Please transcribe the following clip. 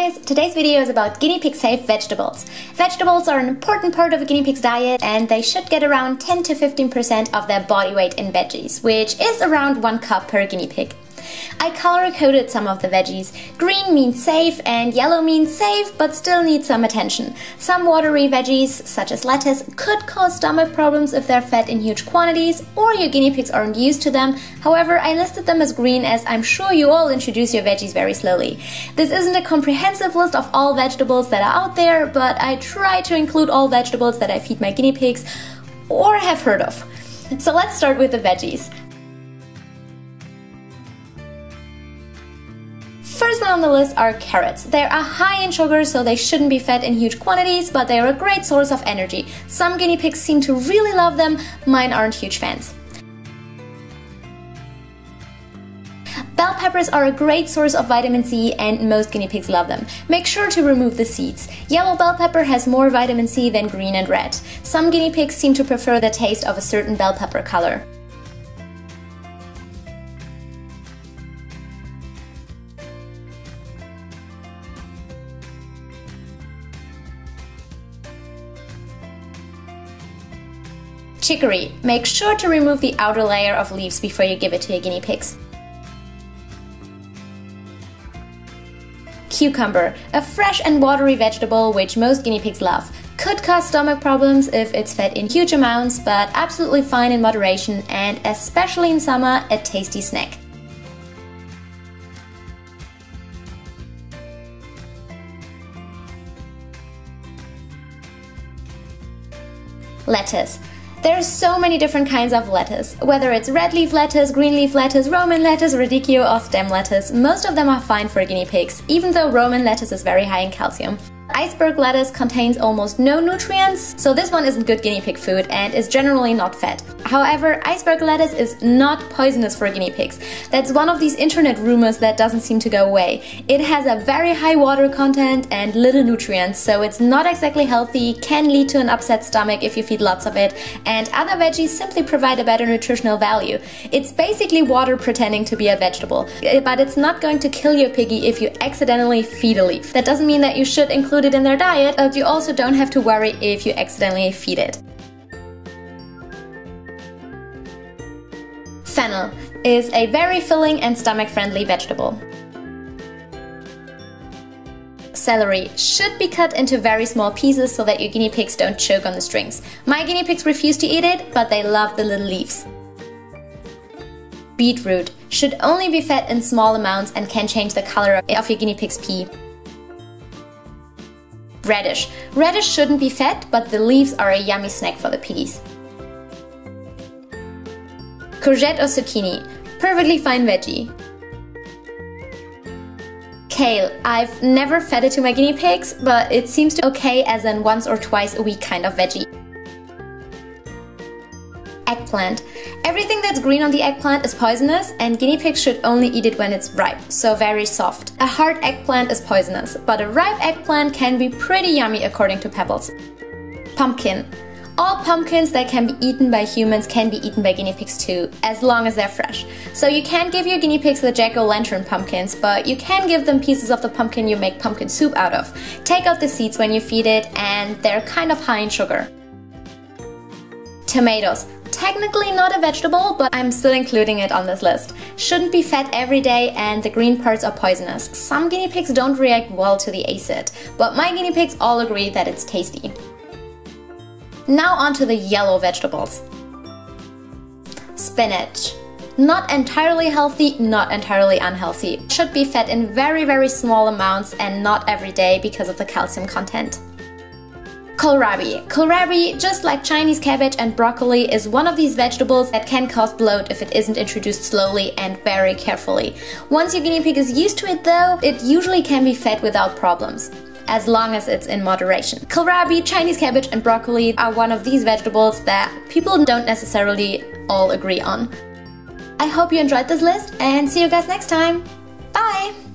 guys! Today's video is about guinea pig safe vegetables. Vegetables are an important part of a guinea pig's diet and they should get around 10 to 15% of their body weight in veggies, which is around 1 cup per guinea pig. I color coded some of the veggies. Green means safe and yellow means safe but still need some attention. Some watery veggies, such as lettuce, could cause stomach problems if they're fed in huge quantities or your guinea pigs aren't used to them. However, I listed them as green as I'm sure you all introduce your veggies very slowly. This isn't a comprehensive list of all vegetables that are out there, but I try to include all vegetables that I feed my guinea pigs or have heard of. So let's start with the veggies. On the list are carrots. They are high in sugar, so they shouldn't be fed in huge quantities, but they are a great source of energy. Some guinea pigs seem to really love them, mine aren't huge fans. Bell peppers are a great source of vitamin C and most guinea pigs love them. Make sure to remove the seeds. Yellow bell pepper has more vitamin C than green and red. Some guinea pigs seem to prefer the taste of a certain bell pepper color. Chicory. Make sure to remove the outer layer of leaves before you give it to your guinea pigs. Cucumber, a fresh and watery vegetable which most guinea pigs love. Could cause stomach problems if it's fed in huge amounts, but absolutely fine in moderation and especially in summer, a tasty snack. Lettuce. There's so many different kinds of lettuce. Whether it's red leaf lettuce, green leaf lettuce, Roman lettuce, radicchio or stem lettuce, most of them are fine for guinea pigs, even though Roman lettuce is very high in calcium. Iceberg lettuce contains almost no nutrients, so this one isn't good guinea pig food and is generally not fed. However, iceberg lettuce is not poisonous for guinea pigs. That's one of these internet rumors that doesn't seem to go away. It has a very high water content and little nutrients, so it's not exactly healthy, can lead to an upset stomach if you feed lots of it, and other veggies simply provide a better nutritional value. It's basically water pretending to be a vegetable, eh, but it's not going to kill your piggy if you accidentally feed a leaf. That doesn't mean that you should include include it in their diet, but you also don't have to worry if you accidentally feed it. Fennel is a very filling and stomach-friendly vegetable. Celery should be cut into very small pieces so that your guinea pigs don't choke on the strings. My guinea pigs refuse to eat it, but they love the little leaves. Beetroot should only be fed in small amounts and can change the color of your guinea pig's pee. Radish. Radish shouldn't be fed, but the leaves are a yummy snack for the piggies. Courgette or zucchini. Perfectly fine veggie. Kale. I've never fed it to my guinea pigs, but it seems to okay as an once or twice a week kind of veggie eggplant. Everything that's green on the eggplant is poisonous and guinea pigs should only eat it when it's ripe, so very soft. A hard eggplant is poisonous, but a ripe eggplant can be pretty yummy according to Pebbles. Pumpkin. All pumpkins that can be eaten by humans can be eaten by guinea pigs too, as long as they're fresh. So you can't give your guinea pigs the jack-o'-lantern pumpkins, but you can give them pieces of the pumpkin you make pumpkin soup out of. Take out the seeds when you feed it, and they're kind of high in sugar. Tomatoes technically not a vegetable, but I'm still including it on this list. Shouldn't be fed every day and the green parts are poisonous. Some guinea pigs don't react well to the acid, but my guinea pigs all agree that it's tasty. Now onto the yellow vegetables. Spinach. Not entirely healthy, not entirely unhealthy. Should be fed in very very small amounts and not every day because of the calcium content. Kohlrabi. Kohlrabi, just like Chinese cabbage and broccoli, is one of these vegetables that can cause bloat if it isn't introduced slowly and very carefully. Once your guinea pig is used to it though, it usually can be fed without problems as long as it's in moderation. Kohlrabi, Chinese cabbage and broccoli are one of these vegetables that people don't necessarily all agree on. I hope you enjoyed this list and see you guys next time. Bye!